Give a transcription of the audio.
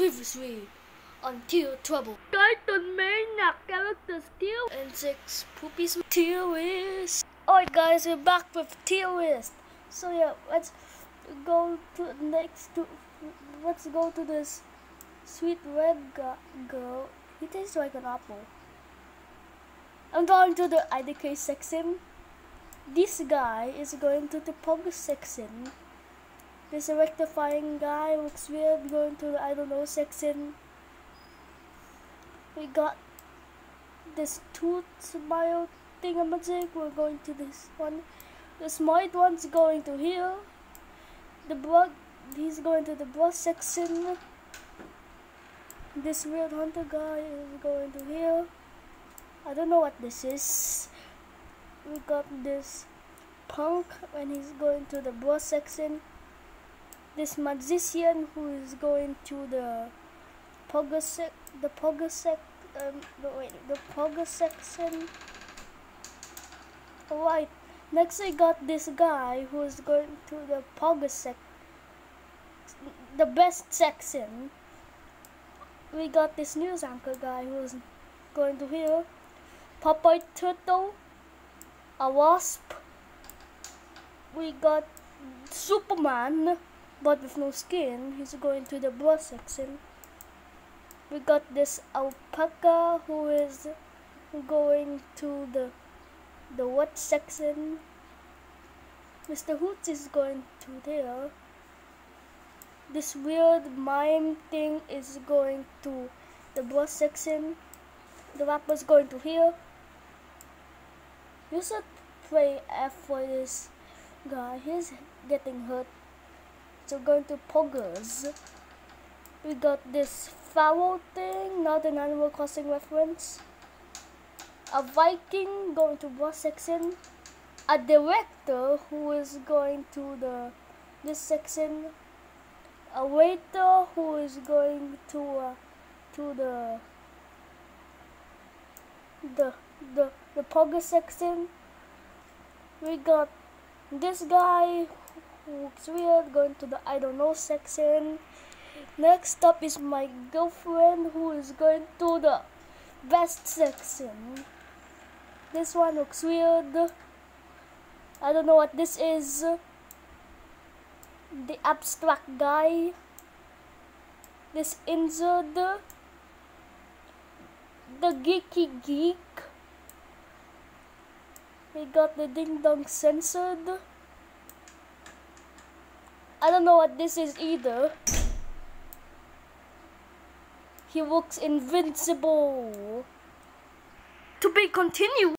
Previously on Tier Trouble. Titan Maniac characters Teal and six poopies tier list. Alright guys, we're back with tier list. So yeah, let's go to next to let's go to this sweet red girl. He tastes like an apple. I'm going to the IDK section. This guy is going to the public section. This rectifying guy looks weird going to the I don't know section. We got this tooth smile thingamajig. We're going to this one. The smart one's going to here. The blood he's going to the blood section. This weird hunter guy is going to here. I don't know what this is. We got this punk and he's going to the blood section this magician who is going to the Pogasek, the Pogasek, um, the, wait, the Poga section. Alright, next I got this guy who is going to the Pogasek, the best section. We got this news anchor guy who is going to here. Popeye Turtle, a wasp. We got Superman but with no skin he's going to the blood section. We got this alpaca who is going to the the what section? Mr. Hoots is going to there. This weird mime thing is going to the blood section. The rapper's going to here. You should pray F for this guy. He's getting hurt so going to poggers. We got this foul thing, not an Animal Crossing reference. A Viking going to boss section. A director who is going to the this section. A waiter who is going to uh, to the the the the pogger section. We got this guy looks weird going to the I don't know section. Next up is my girlfriend who is going to the best section. This one looks weird. I don't know what this is. The abstract guy. This injured the geeky geek. We got the ding dong censored I don't know what this is either. He looks invincible. To be continued.